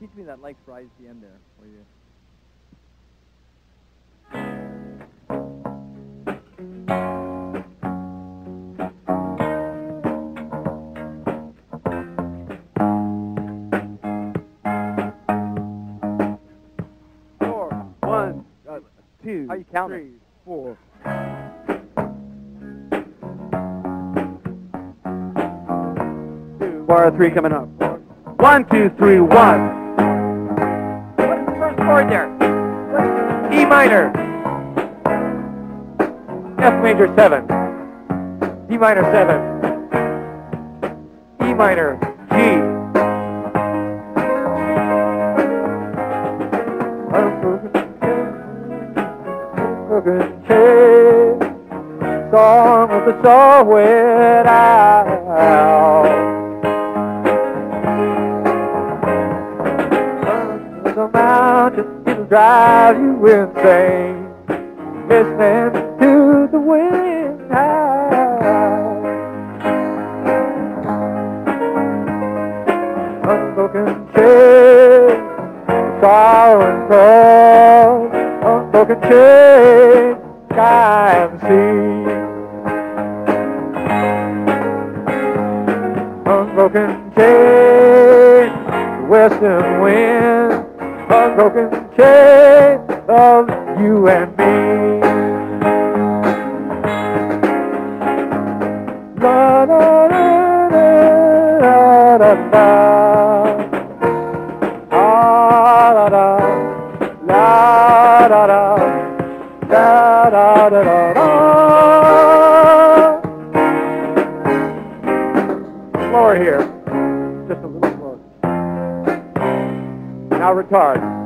teach me that rise at the end there, where you. Four, one, uh, two, How you count it? three, four. Two, bar three coming up. One, two, three, one. Chord there? E minor. F major seven. D minor seven. E minor G. Song of the soul without. Drive you insane. Listening to the wind howl. Unbroken chain, sorrow and cold. Unbroken chain, sky and sea. Unbroken chain, western wind. Unbroken chain of you and me. La la la la la la. Ah la la la la la da da da da da. Slower here, Now retard.